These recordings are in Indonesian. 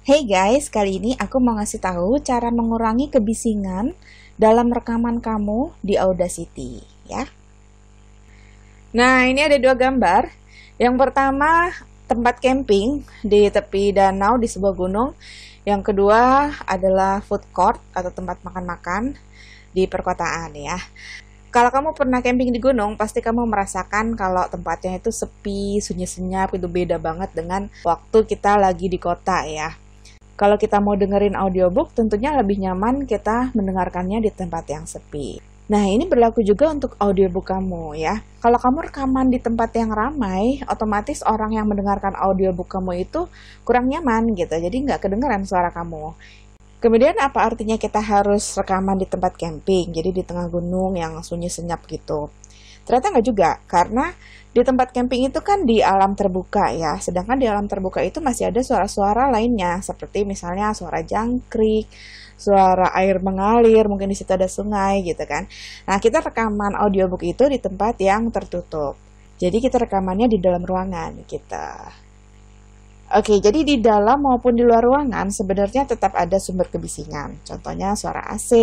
Hey guys, kali ini aku mau ngasih tahu cara mengurangi kebisingan dalam rekaman kamu di Audacity, ya. Nah, ini ada dua gambar. Yang pertama, tempat camping di tepi danau di sebuah gunung. Yang kedua adalah food court atau tempat makan-makan di perkotaan, ya. Kalau kamu pernah camping di gunung, pasti kamu merasakan kalau tempatnya itu sepi, sunyi senyap, itu beda banget dengan waktu kita lagi di kota ya. Kalau kita mau dengerin audiobook, tentunya lebih nyaman kita mendengarkannya di tempat yang sepi. Nah, ini berlaku juga untuk audiobook kamu ya. Kalau kamu rekaman di tempat yang ramai, otomatis orang yang mendengarkan audiobook kamu itu kurang nyaman gitu. Jadi nggak kedengeran suara kamu. Kemudian apa artinya kita harus rekaman di tempat camping, jadi di tengah gunung yang sunyi senyap gitu. Ternyata nggak juga, karena di tempat camping itu kan di alam terbuka ya, sedangkan di alam terbuka itu masih ada suara-suara lainnya, seperti misalnya suara jangkrik, suara air mengalir, mungkin di situ ada sungai gitu kan. Nah, kita rekaman audiobook itu di tempat yang tertutup. Jadi kita rekamannya di dalam ruangan kita. Oke, jadi di dalam maupun di luar ruangan sebenarnya tetap ada sumber kebisingan. Contohnya suara AC,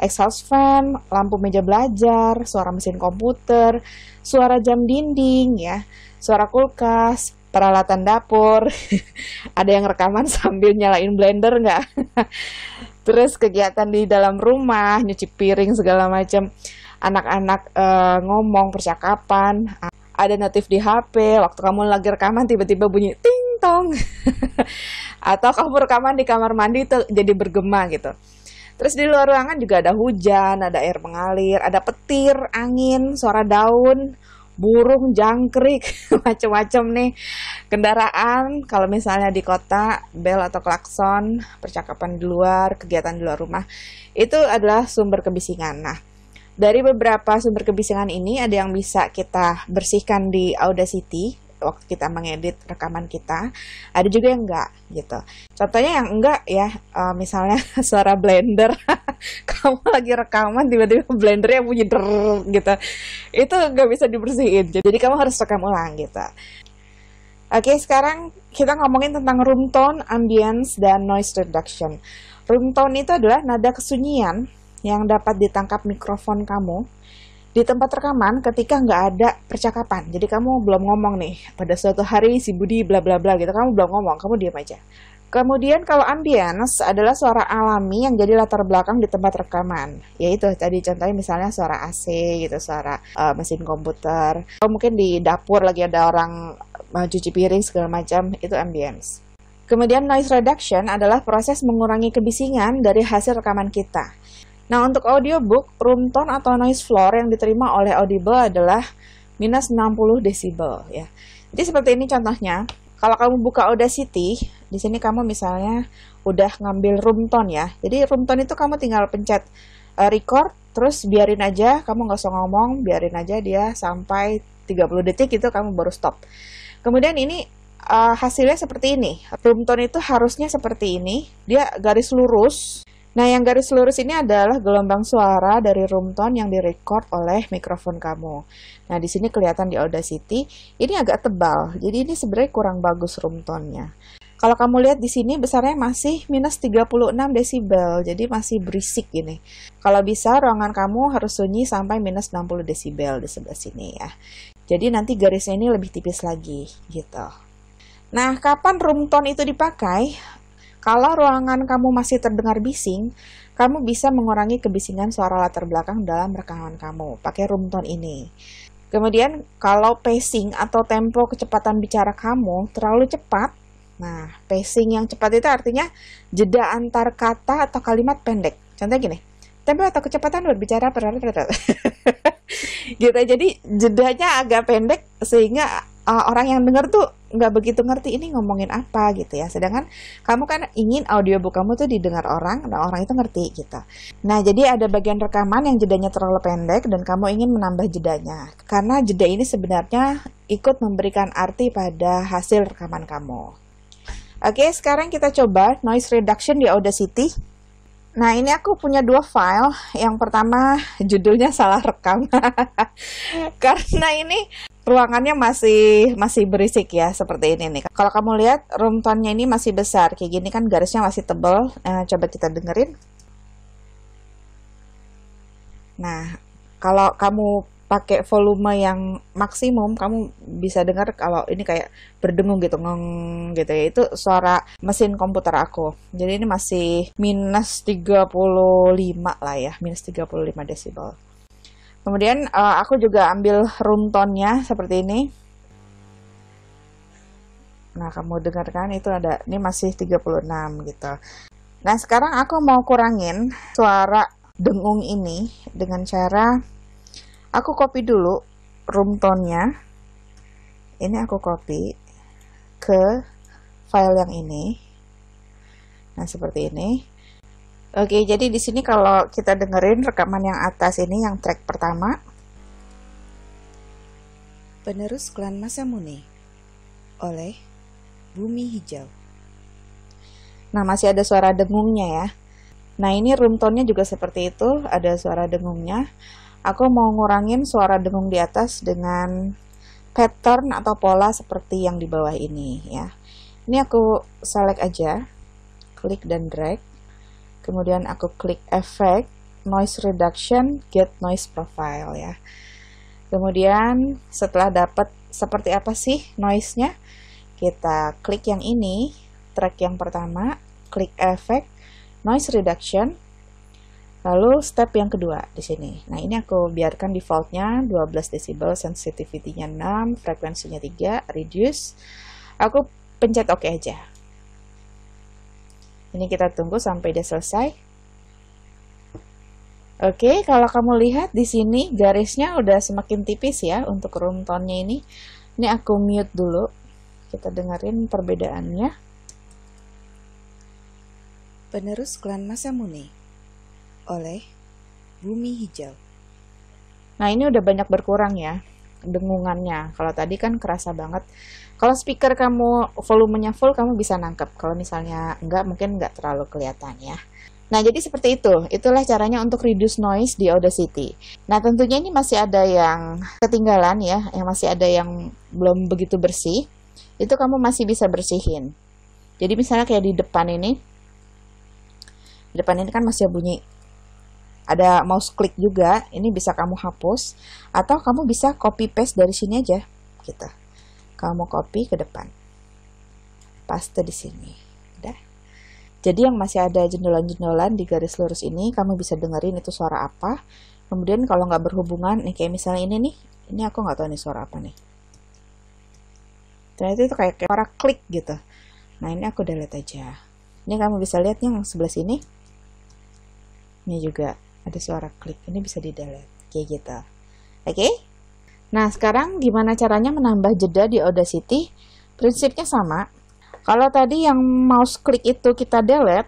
exhaust fan, lampu meja belajar, suara mesin komputer, suara jam dinding ya, suara kulkas, peralatan dapur. ada yang rekaman sambil nyalain blender nggak? Terus kegiatan di dalam rumah, nyuci piring segala macam. Anak-anak uh, ngomong percakapan, ada notif di HP, waktu kamu lagi rekaman tiba-tiba bunyi ting atau kamu rekaman di kamar mandi itu jadi bergema gitu. Terus di luar ruangan juga ada hujan ada air mengalir ada petir angin suara daun burung jangkrik macam-macam nih. Kendaraan kalau misalnya di kota bel atau klakson percakapan di luar kegiatan di luar rumah itu adalah sumber kebisingan. Nah dari beberapa sumber kebisingan ini ada yang bisa kita bersihkan di Audacity waktu kita mengedit rekaman kita ada juga yang enggak gitu. Contohnya yang enggak ya uh, misalnya suara blender. Kamu lagi rekaman tiba-tiba blendernya bunyi der gitu. Itu nggak bisa dibersihin. Jadi kamu harus rekam ulang gitu. Oke, sekarang kita ngomongin tentang room tone, ambience, dan noise reduction. Room tone itu adalah nada kesunyian yang dapat ditangkap mikrofon kamu di tempat rekaman ketika nggak ada percakapan. Jadi kamu belum ngomong nih pada suatu hari si Budi bla bla bla gitu kamu belum ngomong, kamu diam aja. Kemudian kalau ambience adalah suara alami yang jadi latar belakang di tempat rekaman. Yaitu tadi contohnya misalnya suara AC gitu, suara uh, mesin komputer. Atau mungkin di dapur lagi ada orang uh, cuci piring segala macam, itu ambience. Kemudian noise reduction adalah proses mengurangi kebisingan dari hasil rekaman kita. Nah, untuk audiobook, room tone atau noise floor yang diterima oleh Audible adalah minus 60 decibel ya. Jadi seperti ini contohnya. Kalau kamu buka Audacity, di sini kamu misalnya udah ngambil room tone ya. Jadi room tone itu kamu tinggal pencet uh, record, terus biarin aja, kamu nggak usah ngomong, biarin aja dia sampai 30 detik itu kamu baru stop. Kemudian ini uh, hasilnya seperti ini. Room tone itu harusnya seperti ini. Dia garis lurus Nah, yang garis lurus ini adalah gelombang suara dari room tone yang direcord oleh mikrofon kamu. Nah, di sini kelihatan di Audacity, ini agak tebal. Jadi ini sebenarnya kurang bagus room tone-nya. Kalau kamu lihat di sini besarnya masih minus 36 desibel, jadi masih berisik gini. Kalau bisa ruangan kamu harus sunyi sampai minus 60 desibel di sebelah sini ya. Jadi nanti garisnya ini lebih tipis lagi gitu. Nah, kapan room tone itu dipakai? Kalau ruangan kamu masih terdengar bising, kamu bisa mengurangi kebisingan suara latar belakang dalam rekaman kamu pakai room tone ini. Kemudian kalau pacing atau tempo kecepatan bicara kamu terlalu cepat, nah pacing yang cepat itu artinya jeda antar kata atau kalimat pendek. Contohnya gini, tempo atau kecepatan berbicara gitu jadi jedanya agak pendek sehingga uh, orang yang dengar tuh nggak begitu ngerti ini ngomongin apa gitu ya. Sedangkan kamu kan ingin audiobook kamu tuh didengar orang dan orang itu ngerti gitu. Nah, jadi ada bagian rekaman yang jedanya terlalu pendek dan kamu ingin menambah jedanya. Karena jeda ini sebenarnya ikut memberikan arti pada hasil rekaman kamu. Oke, sekarang kita coba noise reduction di Audacity. Nah, ini aku punya dua file. Yang pertama judulnya salah rekam. Karena ini ruangannya masih masih berisik ya seperti ini nih. Kalau kamu lihat room tone-nya ini masih besar kayak gini kan garisnya masih tebal. Nah, coba kita dengerin. Nah, kalau kamu pakai volume yang maksimum kamu bisa dengar kalau ini kayak berdengung gitu ngong gitu ya itu suara mesin komputer aku jadi ini masih minus 35 lah ya minus 35 desibel Kemudian uh, aku juga ambil room tone-nya seperti ini. Nah, kamu dengarkan itu ada ini masih 36 gitu. Nah, sekarang aku mau kurangin suara dengung ini dengan cara aku copy dulu room tone-nya. Ini aku copy ke file yang ini. Nah, seperti ini. Oke, jadi di sini kalau kita dengerin rekaman yang atas ini yang track pertama. Penerus Klan Masamune oleh Bumi Hijau. Nah, masih ada suara dengungnya ya. Nah, ini room tone-nya juga seperti itu, ada suara dengungnya. Aku mau ngurangin suara dengung di atas dengan pattern atau pola seperti yang di bawah ini ya. Ini aku select aja, klik dan drag kemudian aku klik efek noise reduction get noise profile ya. Kemudian setelah dapat seperti apa sih noise-nya? Kita klik yang ini track yang pertama klik efek noise reduction lalu step yang kedua di sini. Nah ini aku biarkan defaultnya 12 decibel sensitivity-nya 6 frekuensinya 3 reduce. Aku pencet oke OK aja ini kita tunggu sampai dia selesai. Oke, kalau kamu lihat di sini garisnya udah semakin tipis ya untuk room tone-nya ini. Ini aku mute dulu. Kita dengerin perbedaannya. Penerus Klan Masamune oleh Bumi Hijau. Nah, ini udah banyak berkurang ya dengungannya. Kalau tadi kan kerasa banget. Kalau speaker kamu volumenya full, kamu bisa nangkep. Kalau misalnya enggak, mungkin enggak terlalu kelihatan ya. Nah, jadi seperti itu. Itulah caranya untuk reduce noise di Audacity. Nah, tentunya ini masih ada yang ketinggalan ya, yang masih ada yang belum begitu bersih. Itu kamu masih bisa bersihin. Jadi misalnya kayak di depan ini, di depan ini kan masih bunyi ada mouse click juga. Ini bisa kamu hapus. Atau kamu bisa copy paste dari sini aja gitu. Kamu copy ke depan. Paste di sini. Udah. Jadi yang masih ada jendolan-jendolan di garis lurus ini kamu bisa dengerin itu suara apa. Kemudian kalau nggak berhubungan nih kayak misalnya ini nih. Ini aku nggak tahu nih suara apa nih. Ternyata itu kayak, kayak suara klik gitu. Nah ini aku delete aja. Ini kamu bisa lihat yang sebelah sini. Ini juga ada suara klik. Ini bisa di delete kayak gitu. Oke? Okay? nah sekarang gimana caranya menambah jeda di Audacity? Prinsipnya sama. Kalau tadi yang mouse klik itu kita delete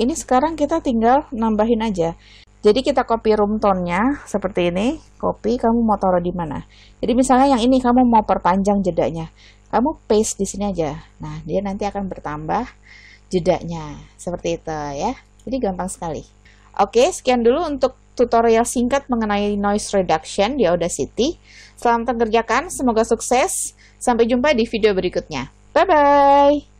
ini sekarang kita tinggal nambahin aja. Jadi kita copy room tone-nya seperti ini. Copy kamu mau taruh di mana? Jadi misalnya yang ini kamu mau perpanjang jedanya. Kamu paste di sini aja. Nah dia nanti akan bertambah jedanya. Seperti itu ya. Jadi gampang sekali Oke, sekian dulu untuk tutorial singkat mengenai noise reduction di Audacity. Selamat mengerjakan, semoga sukses. Sampai jumpa di video berikutnya. Bye-bye!